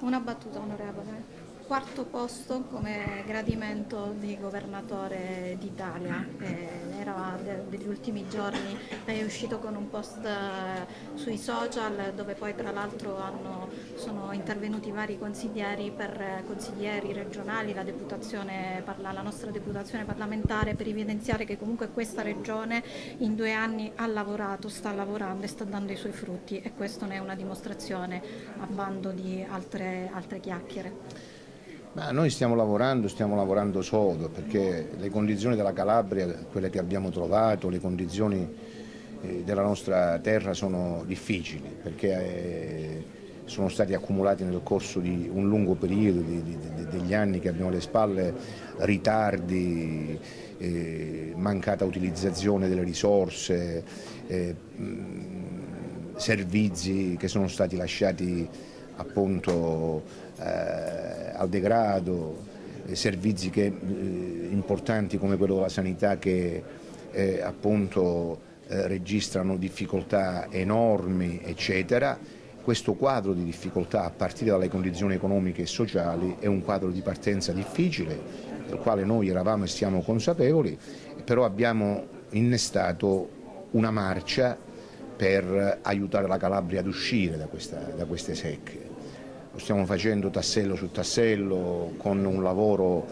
Una battuta onorevole quarto posto come gradimento di governatore d'Italia. Eh, era de degli ultimi giorni, è uscito con un post eh, sui social dove poi tra l'altro sono intervenuti vari consiglieri, per, eh, consiglieri regionali, la, la nostra deputazione parlamentare per evidenziare che comunque questa regione in due anni ha lavorato, sta lavorando e sta dando i suoi frutti e questo ne è una dimostrazione a bando di altre, altre chiacchiere. Ma noi stiamo lavorando, stiamo lavorando sodo perché le condizioni della Calabria, quelle che abbiamo trovato, le condizioni eh, della nostra terra sono difficili perché eh, sono stati accumulati nel corso di un lungo periodo, di, di, degli anni che abbiamo alle spalle, ritardi, eh, mancata utilizzazione delle risorse, eh, servizi che sono stati lasciati appunto eh, al degrado, eh, servizi che, eh, importanti come quello della sanità che eh, appunto registrano difficoltà enormi, eccetera. Questo quadro di difficoltà a partire dalle condizioni economiche e sociali è un quadro di partenza difficile, del quale noi eravamo e siamo consapevoli, però abbiamo innestato una marcia per aiutare la Calabria ad uscire da, questa, da queste secche lo stiamo facendo tassello su tassello con un lavoro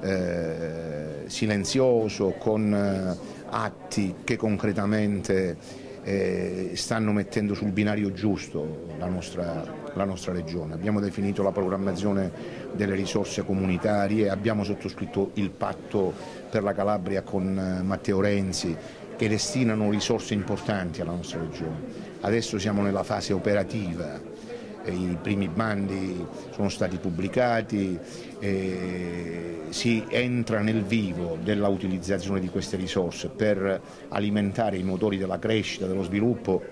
eh, silenzioso, con eh, atti che concretamente eh, stanno mettendo sul binario giusto la nostra, la nostra, regione. Abbiamo definito la programmazione delle risorse comunitarie, abbiamo sottoscritto il patto per la Calabria con eh, Matteo Renzi che destinano risorse importanti alla nostra regione. Adesso siamo nella fase operativa i primi bandi sono stati pubblicati, si entra nel vivo dell'utilizzazione di queste risorse per alimentare i motori della crescita, dello sviluppo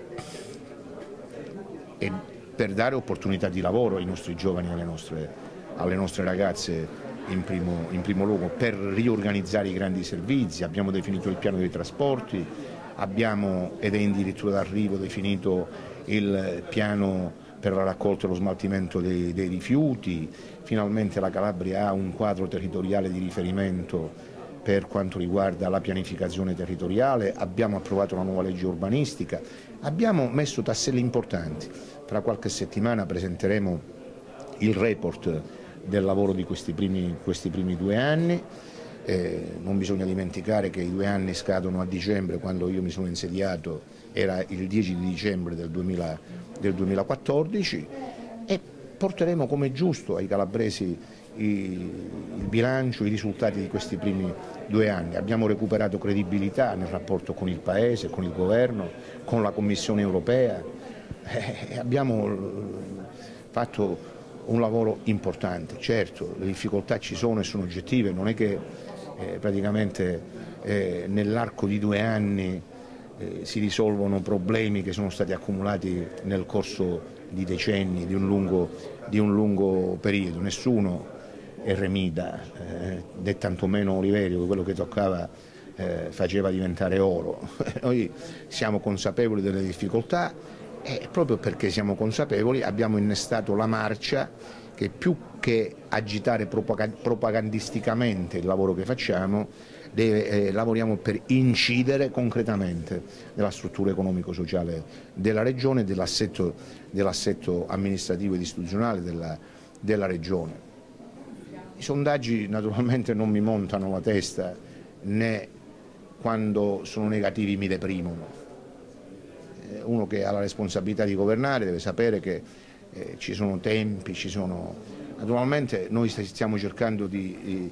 e per dare opportunità di lavoro ai nostri giovani e alle nostre, alle nostre ragazze in primo, in primo, luogo, per riorganizzare i grandi servizi, abbiamo definito il piano dei trasporti, abbiamo ed è addirittura d'arrivo definito il piano per la raccolta e lo smaltimento dei, dei rifiuti, finalmente la Calabria ha un quadro territoriale di riferimento per quanto riguarda la pianificazione territoriale, abbiamo approvato una nuova legge urbanistica, abbiamo messo tasselli importanti. Tra qualche settimana presenteremo il report del lavoro di questi primi, questi primi due anni. Eh, non bisogna dimenticare che i due anni scadono a dicembre, quando io mi sono insediato era il 10 di dicembre del, 2000, del 2014 e porteremo come giusto ai calabresi i, il bilancio, i risultati di questi primi due anni. Abbiamo recuperato credibilità nel rapporto con il Paese, con il Governo, con la Commissione europea e abbiamo fatto un lavoro importante. Certo, le difficoltà ci sono e sono oggettive, non è che eh, praticamente eh, nell'arco di due anni eh, si risolvono problemi che sono stati accumulati nel corso di decenni, di un lungo, di un lungo periodo. Nessuno è remida, eh, né tantomeno Oliverio, quello che toccava eh, faceva diventare oro. Noi siamo consapevoli delle difficoltà e proprio perché siamo consapevoli abbiamo innestato la marcia che più che agitare propagandisticamente il lavoro che facciamo deve, eh, lavoriamo per incidere concretamente nella struttura economico-sociale della Regione e dell'assetto dell amministrativo ed istituzionale della, della Regione. I sondaggi naturalmente non mi montano la testa né quando sono negativi mi deprimono. Eh, uno che ha la responsabilità di governare deve sapere che eh, ci sono tempi, ci sono... Naturalmente noi stiamo cercando di, di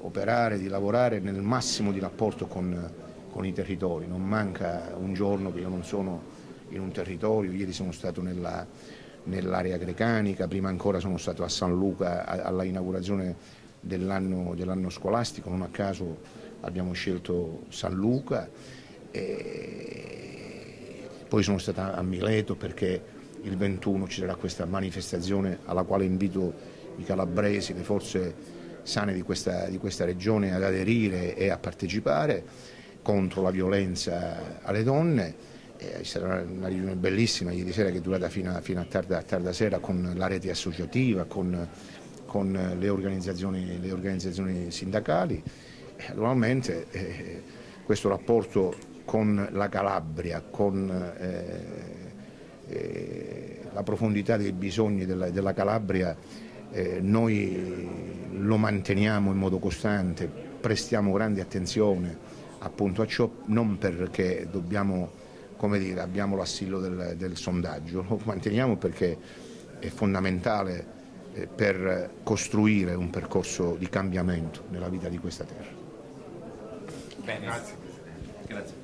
operare, di lavorare nel massimo di rapporto con, con, i territori, non manca un giorno che io non sono in un territorio, ieri sono stato nella, nell'area grecanica, prima ancora sono stato a San Luca alla inaugurazione dell'anno, dell scolastico, non a caso abbiamo scelto San Luca, poi sono stato a Mileto perché il 21 ci sarà questa manifestazione alla quale invito i calabresi, le forze sane di questa, di questa regione ad aderire e a partecipare contro la violenza alle donne è stata una riunione bellissima ieri sera che è durata fino a, fino a, tarda, tarda, sera con la rete associativa, con, con le, organizzazioni, le, organizzazioni, sindacali. Naturalmente eh, questo rapporto con la Calabria, con eh, eh, la profondità dei bisogni della, della Calabria, eh, noi lo manteniamo in modo costante, prestiamo grande attenzione appunto a ciò, non perché dobbiamo come dire, abbiamo l'assillo del, del sondaggio, lo manteniamo perché è fondamentale eh, per costruire un percorso di cambiamento nella vita di questa terra. Bene, grazie. grazie.